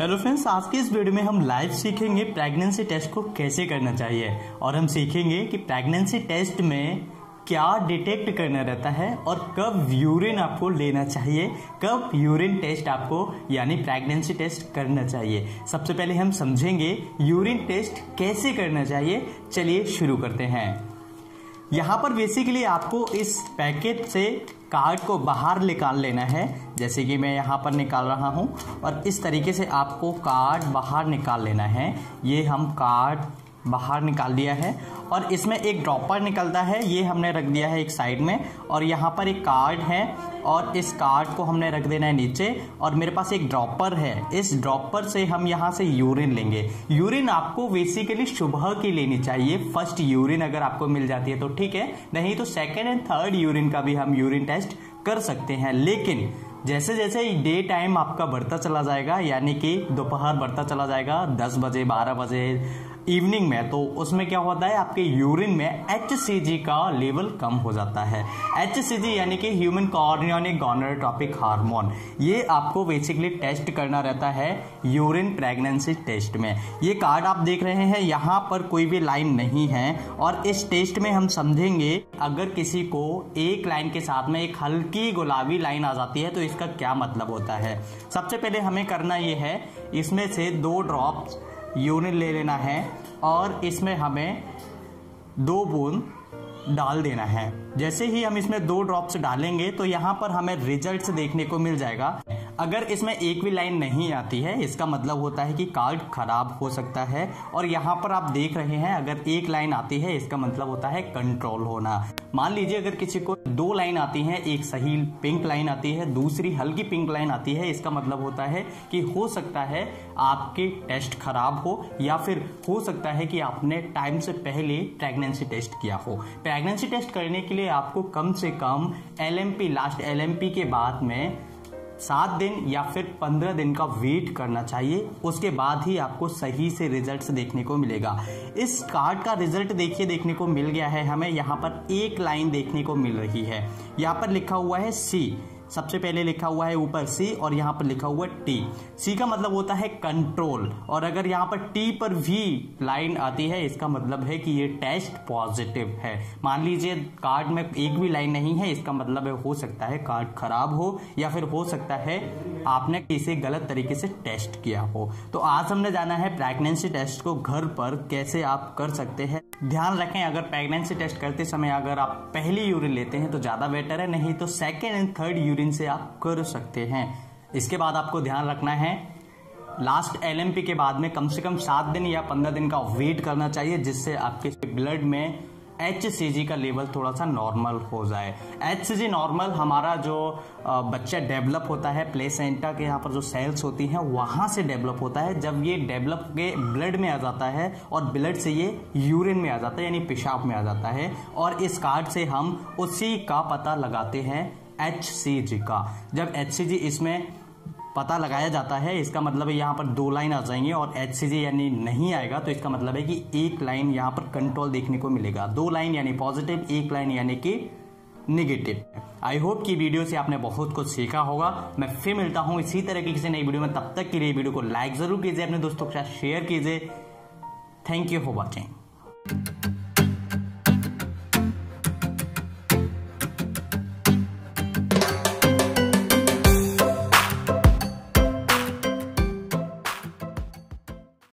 Hello friends आज के इस वीडियो में हम लाइव सीखेंगे प्रेगनेंसी टेस्ट को कैसे करना चाहिए और हम सीखेंगे कि प्रेगनेंसी टेस्ट में क्या डिटेक्ट करना रहता है और कब यूरिन आपको लेना चाहिए, कब यूरिन टेस्ट आपको, यानी प्रेगनेंसी टेस्ट करना चाहिए। सबसे पहले हम समझेंगे यूरिन टेस्ट कैसे करना चाहिए। चलिए शुरू करते हैं। यहाँ पर बेसिकली आपको इस पैकेट से कार्ड को बाहर निकाल लेना है, जैसे कि मैं यहाँ पर निकाल रहा हूँ। और इस तरीके से आपको कार्ड बाहर निकाल लेना है। ये हम कार्ड बाहर निकाल दिया है और इसमें एक ड्रॉपर निकलता है, ये हमने रख दिया है एक साइड में और यहाँ पर एक कार्ड है और इस कार्ड को हमने रख देना है नीचे और मेरे पास एक ड्रॉपर है। इस ड्रॉपर से हम यहाँ से यूरिन लेंगे। यूरिन आपको बेसिकली सुबह की लेनी चाहिए। फ़र्स्ट यूरिन अगर आपको मिल जाती है तो ठीक है, नहीं तो सेकेंड एंड थर्ड यूरिन का भी हम यूरिन टेस्ट कर सकते हैं। लेकिन जैसे जैसे डे टाइम आपका बढ़ता चला जाएगा, यानी कि दोपहर बढ़ता चला जाएगा 10 बजे 12 बजे इवनिंग में तो उसमें क्या होता है, आपके यूरिन में एचसीजी का लेवल कम हो जाता है। एचसीजी यानी कि ह्यूमन कॉर्नियोनिक गॉनरोट्रॉपिक हार्मोन ये आपको बेसिकली टेस्ट करना रहता है यूरिन प्रेगनेंसी टेस्ट में। ये कार्ड आप देख रहे हैं, यहाँ पर कोई भी लाइन नहीं है, और इस टेस्ट में हम समझेंगे, अगर किसी को एक लाइन के साथ में एक हल्की गुलाबी लाइन आ जाती है तो इसका क्या मतलब होता है? सबसे पहले हमें करना ये है, इसमें से दो ड्रॉप्स यूरिन ले लेना है और इसमें हमें दो बूंद डाल देना है। जैसे ही हम इसमें दो ड्रॉप्स डालेंगे तो यहाँ पर हमें रिजल्ट्स देखने को मिल जाएगा। अगर इसमें एक भी लाइन नहीं आती है, इसका मतलब होता है कि कार्ड खराब हो सकता है। और यहाँ पर आप देख रहे हैं, अगर एक लाइन आती है, इसका मतलब होता है कंट्रोल होना। मान लीजिए अगर किसी को दो लाइन आती है, एक सही पिंक लाइन आती है, दूसरी हल्की पिंक लाइन आती है, इसका मतलब होता है कि हो सकता है आपके टेस्ट खराब हो, या फिर हो सकता है कि आपने टाइम से पहले प्रेगनेंसी टेस्ट किया हो। प्रेगनेंसी टेस्ट करने के लिए आपको कम से कम एलएमपी लास्ट एलएमपी के बाद में सात दिन या फिर पंद्रह दिन का वेट करना चाहिए। उसके बाद ही आपको सही से रिजल्ट्स देखने को मिलेगा। इस कार्ड का रिज़ल्ट देखिए, देखने को मिल गया है हमें। यहाँ पर एक लाइन देखने को मिल रही है। यहाँ पर लिखा हुआ है सी सबसे पहले लिखा हुआ है ऊपर सी और यहाँ पर लिखा हुआ है टी। सी का मतलब होता है कंट्रोल और अगर यहाँ पर टी पर भी लाइन आती है, इसका मतलब है कि ये टेस्ट पॉजिटिव है। मान लीजिए कार्ड में एक भी लाइन नहीं है, इसका मतलब है हो सकता है कार्ड खराब हो या फिर हो सकता है आपने किसी गलत तरीके से टेस्ट किया हो। तो आज हमने जाना है प्रेगनेंसी टेस्ट को घर पर, कैसे आप कर सकते हैं। ध्यान रखें, अगर प्रेगनेंसी टेस्ट करते समय अगर आप पहली यूरिन लेते हैं तो ज़्यादा बेटर है, नहीं तो सेकेंड एंड थर्ड यूरिन से आप कर सकते हैं। इसके बाद आपको ध्यान रखना है लास्ट एलएमपी के बाद में कम से कम सात दिन या पंद्रह दिन का वेट करना चाहिए, जिससे आपके ब्लड में HCG का लेवल थोड़ा सा नॉर्मल हो जाए। HCG नॉर्मल हमारा जो बच्चा डेवलप होता है प्लेसेंटा के यहाँ पर जो सेल्स होती हैं, वहाँ से डेवलप होता है। जब ये डेवलप के ब्लड में आ जाता है और ब्लड से ये यूरिन में आ जाता है, यानी पेशाब में आ जाता है और इस कार्ड से हम उसी का पता लगाते हैं HCG का। जब एच इसमें पता लगाया जाता है। इसका मतलब है यहाँ पर दो लाइन आ जाएँगे और एच सी जी यानी नहीं आएगा तो इसका मतलब है कि एक लाइन यहाँ पर कंट्रोल देखने को मिलेगा। दो लाइन यानी पॉजिटिव एक लाइन यानी कि निगेटिव आई होप कि वीडियो से आपने बहुत कुछ सीखा होगा। मैं फिर मिलता हूँ इसी तरह की किसी नई वीडियो में। तब तक के लिए वीडियो को लाइक ज़रूर कीजिए, अपने दोस्तों के साथ शेयर कीजिए। Thank you for watching